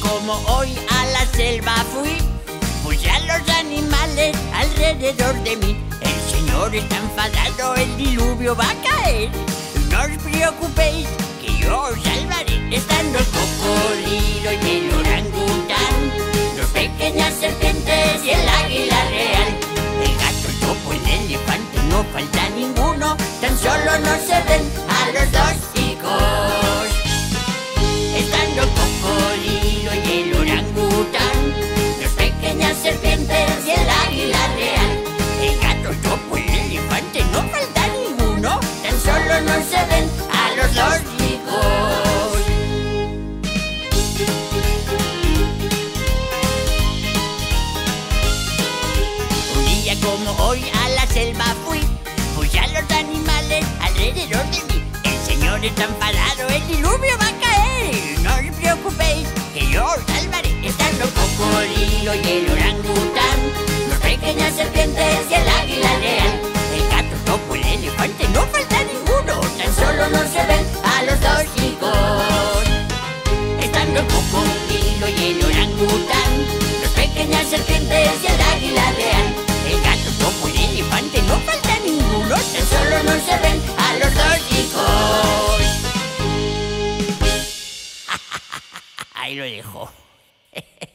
como hoy a la selva fui, puse a los animales alrededor de mí. El Señor está enfadado, el diluvio va a caer. No os preocupéis, que yo os salvaré. Estando el cocodrilo y el orangután, dos pequeñas serpientes y el águila real. El gato, el topo, el elefante, no falta ninguno, tan solo no se ven Un día como hoy a la selva fui, puse a los animales alrededor de mí. El Señor está enfadado, el diluvio va a caer. No os preocupéis, que yo os salvaré. Estando el cocodrilo y el el cocodrilo y el orangután, dos pequeñas serpientes y el águila real. El gato, topo, el elefante, no falta ninguno, tan solo no se ven a los dos chicos. Ahí lo dejo.